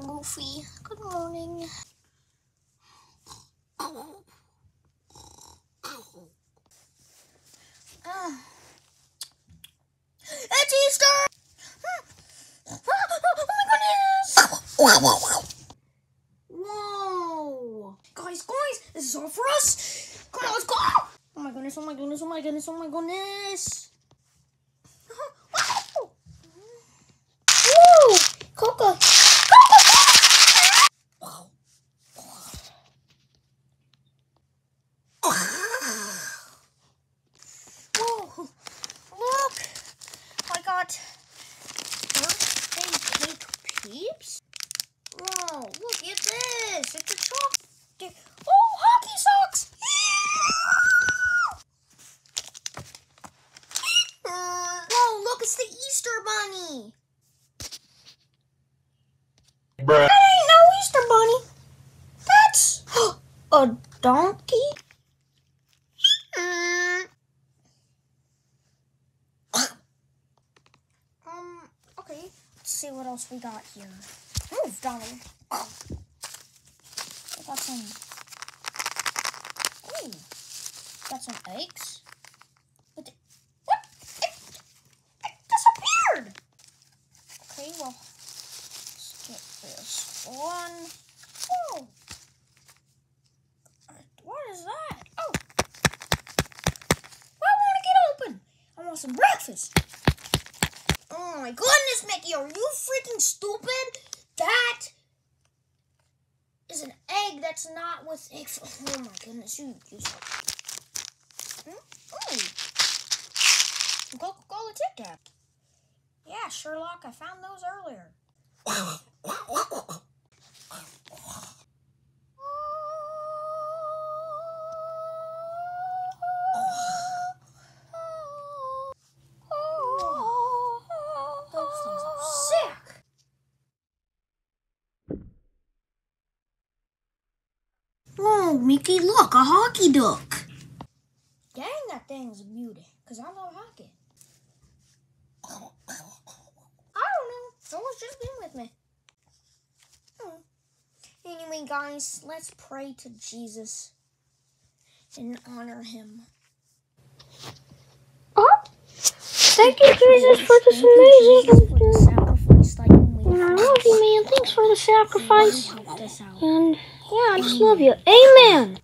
little Goofy. Good morning. Uh, it's Easter! oh my goodness! Whoa! Guys, guys, this is all for us! Come on, let's go! Oh my goodness, oh my goodness, oh my goodness, oh my goodness! Look! I got birthday cake peeps. Whoa! Look at this! It's a chocolate. Oh, hockey socks! Whoa! Look, it's the Easter bunny. Bruh. That ain't no Easter bunny. That's a donkey. Um. Okay. Let's see what else we got here. Move, Donald. We got some. Ooh. Got some eggs. But the- what? It, it disappeared. Okay. Well. Let's get this one. Oh. What is that? Oh. Why won't it get open? I want some breakfast. Oh my goodness, Mickey, are you freaking stupid? That is an egg that's not with egg. Oh my goodness, you. you Hmm? Coca-Cola Tic Tac. Yeah, Sherlock, I found those earlier. Mickey, look, a hockey duck. Dang, that thing's a beauty. Because I love hockey. I don't know. Someone's just been with me. Hmm. Anyway, guys, let's pray to Jesus and honor him. Oh, thank you, Jesus, for this Thank you, Jesus, amazing for the sacrifice that you for the sacrifice. Help us out. And yeah, I just love you. Amen.